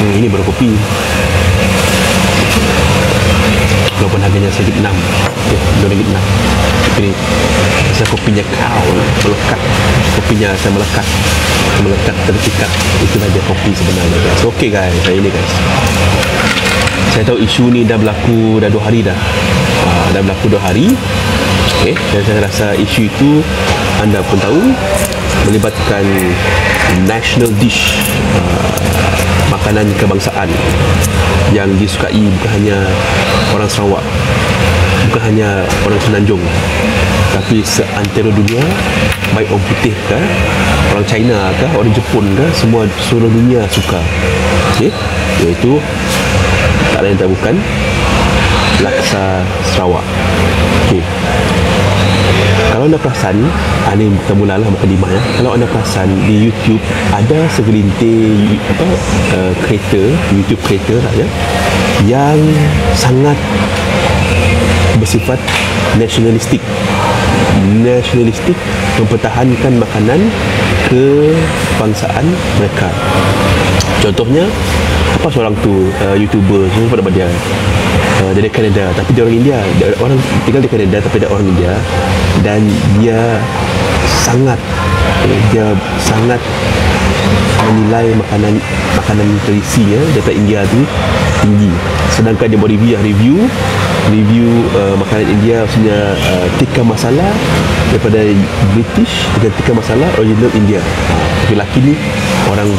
hmm, ini baru kopi. Walaupun harganya sedikit enam. Okay, dua ringgit enam. Tapi ni rasa kopinya kau melekat. Kopinya saya melekat. Melekat terpikat. Itulah dia kopi sebenarnya guys. Ok guys. Saya ini guys. Saya tahu isu ni dah berlaku dah dua hari dah. Uh, dah berlaku dua hari. Okay. dan saya rasa isu itu anda pun tahu melibatkan national dish uh, makanan kebangsaan yang disukai bukan hanya orang Sarawak bukan hanya orang Semenanjung tapi seantero dunia baik orang putih ke orang China ke orang Jepun ke semua seluruh dunia suka okay? iaitu tak lain tak bukan laksa Sarawak okay. Kalau anda perasan ah, ni kita mulalah mukadimah ya. Kalau anda perasan di YouTube ada segelintir apa uh, creator YouTube creator lah ya yang sangat bersifat nasionalistik. Nasionalistik mempertahankan makanan kebangsaan mereka. Contohnya apa seorang tu uh, youtuber saya lupa nama dia uh, dari Canada tapi dia orang India. Dia orang tinggal di Canada tapi dia orang India dan dia sangat dia sangat menilai makanan makanan tradisinya daripada India tu tinggi. Sedangkan dia buat review review uh, makanan India maksudnya uh, tikka masala daripada British dengan tikka masala original India. Tapi laki ni orang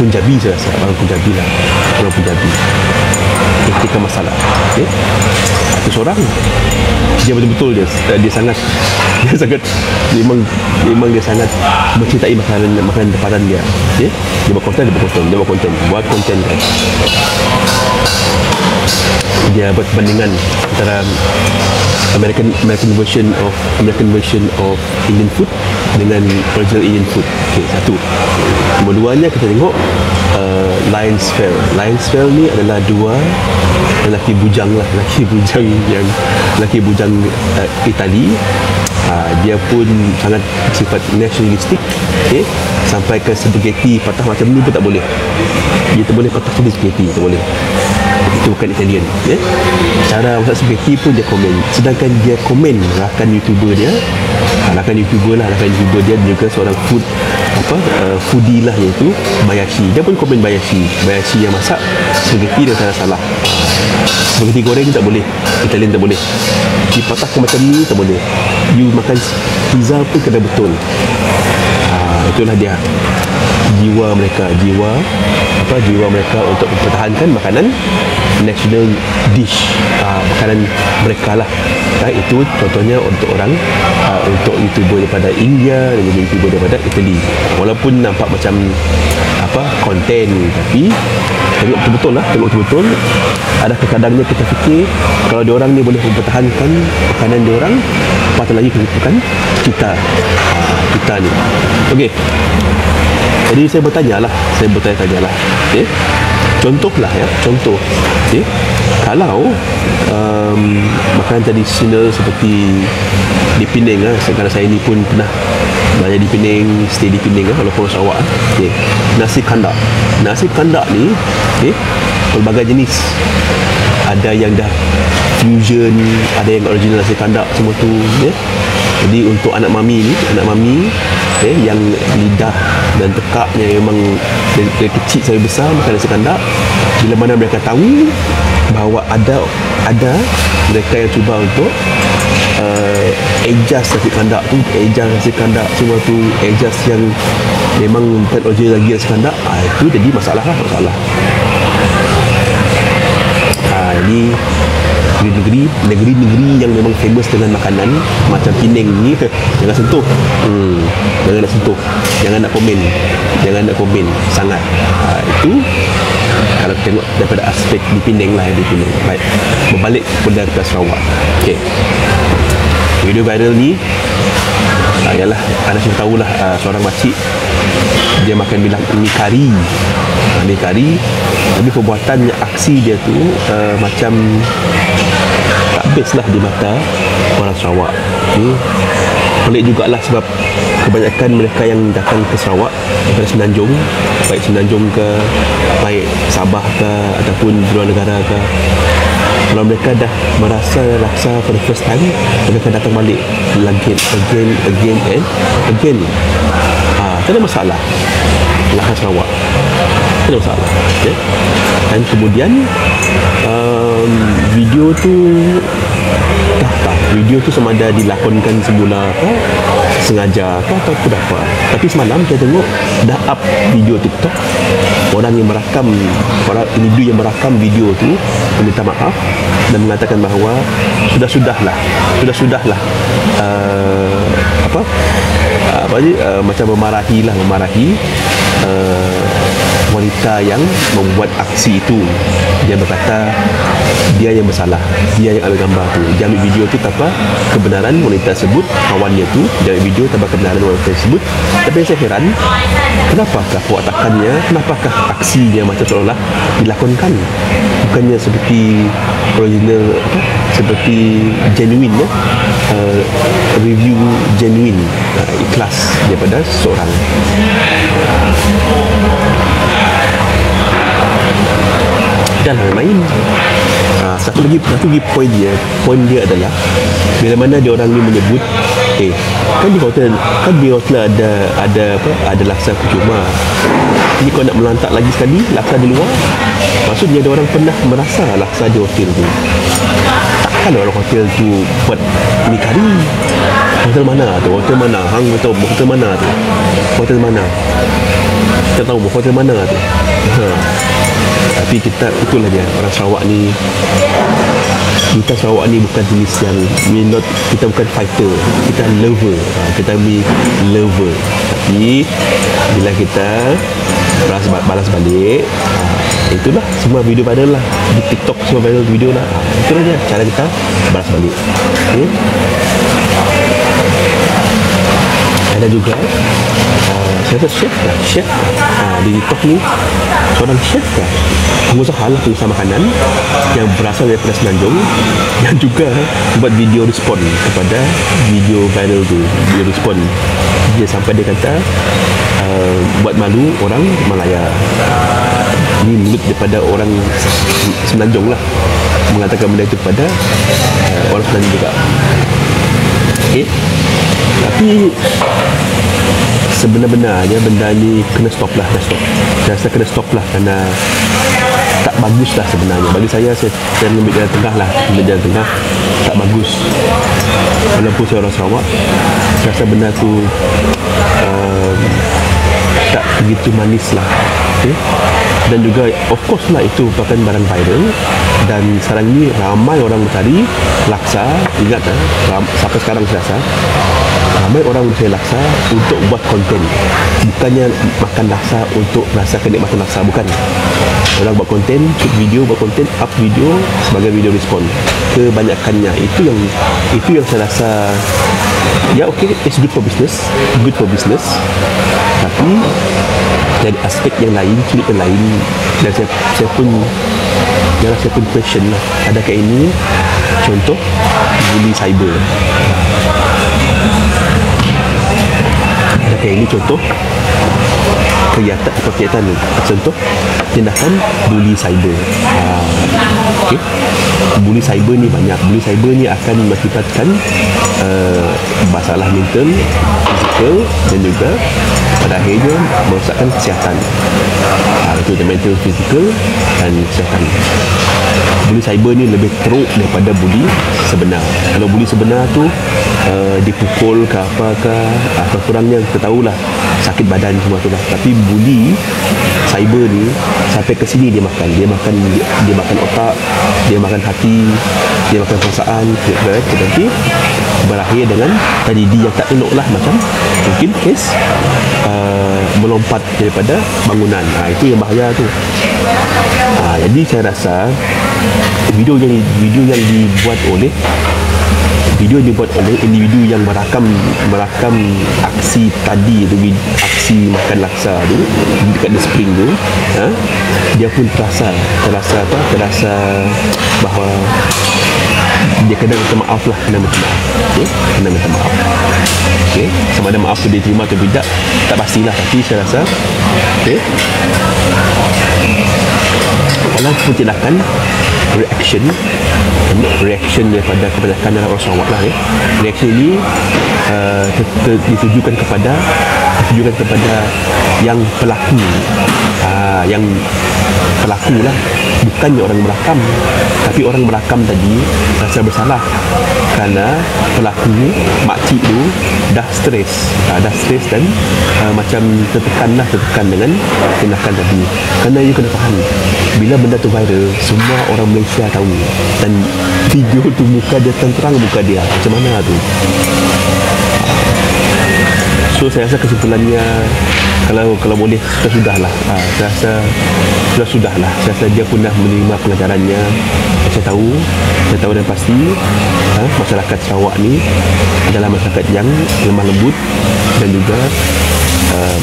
Punjabi saya rasa orang Punjabi lah. Orang Punjabi tikka masala okay? satu seorang dia betul-betul dia dia sangat dia sangat memang memang dia sangat mencintai makanan makanan tempatan dia okay? dia buat konten dia buat konten dia buat konten buat konten kan dia buat perbandingan antara American American version of American version of Indian food dengan original Indian food. Okey, satu. Nombor duanya kita tengok Lions Fair. Lions Fair ni adalah dua lelaki bujang lah, lelaki bujang yang lelaki bujang uh, Itali uh, dia pun sangat sifat nasionalistik okay? sampai ke spaghetti patah macam ni pun tak boleh dia tak boleh patah jadi spaghetti tak boleh itu bukan Italian ya? cara masak spaghetti pun dia komen sedangkan dia komen rakan youtuber dia rakan youtuber lah rakan youtuber dia juga seorang food apa uh, foodie lah iaitu Bayashi. Dia pun komen Bayashi. Bayashi yang masak spaghetti dia salah salah. Spaghetti goreng tak boleh. Italian tak boleh. Dipatahkan macam ni tak boleh. You makan pizza pun kena betul. Ha, itulah dia. Jiwa mereka. Jiwa apa jiwa mereka untuk mempertahankan makanan national dish. Uh, makanan mereka lah uh, itu contohnya untuk orang uh, untuk youtuber daripada India dan juga youtuber daripada Italy. Walaupun nampak macam apa konten tapi tengok betul-betul lah tengok betul-betul. Ada kadangnya kita fikir kalau diorang ni boleh mempertahankan makanan diorang patut lagi kehidupan kita. Uh, kita ni. Okey. Jadi saya bertanya lah saya bertanya-tanya lah okay? contohlah ya contoh okay? Kalau um, makanan tradisional seperti di Penang lah, kerana saya ni pun pernah belajar di Penang stay di Penang lah, walaupun Sarawak okay? nasi kandak nasi kandak ni okay? pelbagai jenis ada yang dah fusion ada yang original nasi kandak semua tu okay? jadi untuk anak mami ni anak mami okay, yang lidah dan tekaknya memang dari, dari kecil sampai besar makan nasi kandak bila mana mereka tahu bahawa ada ada mereka yang cuba untuk uh, adjust nasi kandak tu adjust nasi kandak semua tu adjust yang memang original lagi nasi kandak ah, itu jadi masalah lah masalah. Ah, ini negeri-negeri negeri-negeri yang memang famous dengan makanan macam Penang ni jangan sentuh. Hmm, jangan nak sentuh. Jangan nak komen. Jangan nak komen. Sangat. Ha, itu kalau tengok daripada aspek di Penang lah di Penang. Baik. Berbalik kepada ke Sarawak. Ok video viral ni ha, yalah anda sudah tahulah uh, seorang makcik dia makan bilang mi kari. Ha, mi kari tapi perbuatan aksi dia tu uh, macam tak best lah di mata orang Sarawak okay. pelik jugalah sebab kebanyakan mereka yang datang ke Sarawak daripada Semenanjung baik Semenanjung ke baik Sabah ke ataupun luar negara ke kalau mereka dah merasa laksa for the first time mereka datang balik lagi again again and again ah, tak ada masalah lahan Sarawak tak ada masalah okay? dan kemudian um, video tu video tu sama ada dilakonkan semula ke sengaja ke atau apa tapi semalam saya tengok dah up video TikTok. Orang yang merakam orang individu yang merakam video tu meminta maaf dan mengatakan bahawa sudah-sudahlah sudah-sudahlah uh, apa? Apa uh, macam memarahi lah memarahi uh, wanita yang membuat aksi itu. Dia berkata dia yang bersalah. Dia yang ambil gambar tu. Dia ambil video tu tanpa kebenaran wanita tersebut kawannya tu. Dia ambil video tanpa kebenaran wanita tersebut. Tapi saya heran kenapakah perwatakannya kenapakah aksinya macam seolah dilakonkan? Bukannya seperti original apa seperti genuine ya? Uh, review genuine uh, ikhlas daripada seorang. Dan main satu lagi satu lagi poin dia. Poin dia adalah bila mana dia orang ni menyebut eh kan di hotel kan di hotel ada ada apa ada laksa percuma. Ni kau nak melantak lagi sekali laksa di luar? Maksudnya ada orang pernah merasa laksa di hotel tu. Takkan orang hotel tu buat ni kari hotel mana tu? Hotel mana? Hang tahu hotel mana tu? Hotel mana? Kita tahu hotel mana tu? Ha tapi kita itulah dia. Orang Sarawak ni kita Sarawak ni bukan jenis yang we not, kita bukan fighter. Kita lover. Ha, kita ni lover. Tapi bila kita balas, balas balik ha, itulah semua video viral lah. Di TikTok semua viral video lah. Ha, itulah dia cara kita balas balik. Okay? ada juga uh, saya rasa chef lah. Chef. Uh, di TikTok ni seorang chef lah pengusaha lah pengusaha makanan yang berasal daripada Semenanjung yang juga buat video respon kepada video viral tu video respon. Dia sampai dia kata uh, buat malu orang Malaya. Ni mulut daripada orang Semenanjung lah. Mengatakan benda itu kepada uh, orang Semenanjung juga. Okay tapi sebenar-benarnya benda ni kena stop lah kena stop. Saya rasa kena stop lah kerana tak bagus lah sebenarnya. Bagi saya saya, saya ambil jalan tengah lah. Ambil jalan tengah tak bagus. Walaupun saya orang Sarawak saya rasa benda tu um, tak begitu manis lah. Okay? dan juga of course lah itu merupakan barang viral. Dan sekarang ni ramai orang mencari laksa. Ingat eh, ram, sampai sekarang saya rasa ramai orang mencari laksa untuk buat konten. Bukannya makan laksa untuk rasa kenikmatan laksa bukan. Orang buat konten shoot video buat konten up video sebagai video respon kebanyakannya. Itu yang itu yang saya rasa ya okay it's good for business good for business. Tapi dari aspek yang lain yang lain dan saya, saya pun Jangan saya pun question lah. Adakah ini Contoh Bully cyber Adakah ini contoh. Kelihatan Contoh Tindakan Bully cyber. Ha. Okay Bully cyber ni banyak. Bully cyber ni akan mengakibatkan uh, Masalah mental Fizikal Dan juga Pada akhirnya Merosakkan kesihatan ha, Itu mental fizikal Dan kesihatan. Bully cyber ni lebih teruk daripada bully sebenar. Kalau bully sebenar tu uh, Dipukul ke apa ke Apa kurangnya kita tahulah. Sakit badan semua tu lah. Tapi bully cyber ni Sampai ke sini dia makan. Dia makan dia, dia makan otak Dia makan hati Dia makan perasaan Tetapi Berakhir dengan Tragedi yang tak elok lah Macam Mungkin kes uh, Melompat daripada bangunan ha, Itu yang bahaya tu ha, Jadi saya rasa Video yang video yang dibuat oleh video yang dibuat oleh individu yang merakam merakam aksi tadi tu aksi makan laksa tu dekat the spring tu ha? dia pun terasa terasa apa terasa bahawa dia kena minta maaf lah kena minta maaf okay? kena minta maaf okay? Sama ada maaf tu dia terima atau tidak tak pastilah tapi saya rasa okay? walaupun tindakan reaction reaction daripada kebanyakan dalam orang Sarawak lah ya. reaction ini uh, ditujukan kepada ditujukan kepada yang pelaku uh, yang pelaku lah bukannya orang merakam tapi orang merakam tadi rasa bersalah kerana pelaku makcik tu dah stres. Uh, dah stres dan uh, macam tertekan lah tertekan dengan tindakan tadi. Kerana you kena faham bila benda tu viral semua orang Malaysia tahu. Dan video tu muka dia terang muka dia. Macam mana tu? So saya rasa kesimpulannya kalau kalau boleh sudah sudah lah ha, saya rasa sudah sudah lah saya rasa dia pun dah menerima pengajarannya. Saya tahu saya tahu dan pasti ha, masyarakat Sarawak ni adalah masyarakat yang lemah lembut dan juga um,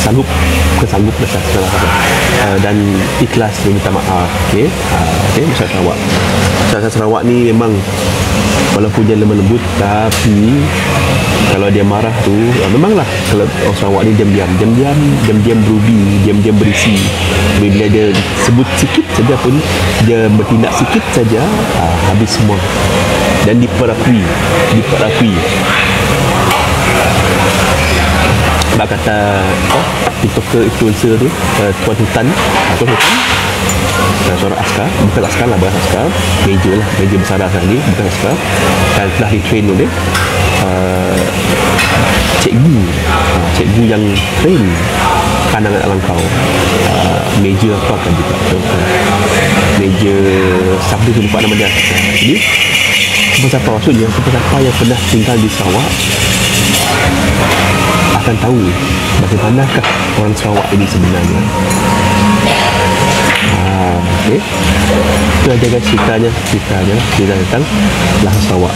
sanggup kesanggup besar uh, dan ikhlas meminta maaf okey? Uh, okey masyarakat Sarawak. Masyarakat Sarawak ni memang walaupun dia lemah lembut tapi kalau dia marah tu uh, memanglah kalau orang Sarawak ni diam-diam. Diam-diam diam-diam berubi diam-diam berisi. Bila dia sebut sikit saja pun dia bertindak sikit saja uh, habis semua. Dan diperakui diperakui. Sebab kata oh, TikToker influencer tu uh, Tuan Hutan. Uh, Tuan Hutan. Uh, seorang askar. Bukan askar lah bukan askar. Major lah. Major besar lah ni bukan askar. Dan telah di train oleh cikgu cikgu yang train pandangan alam kau uh, major apa kan juga major sabda tu lupa nama dia jadi siapa-siapa maksudnya siapa-siapa yang pernah tinggal di Sarawak akan tahu bagaimanakah orang Sarawak ini sebenarnya. Ah, okay. Itu aja guys ceritanya, ceritanya cerita tentang Lahas Sarawak.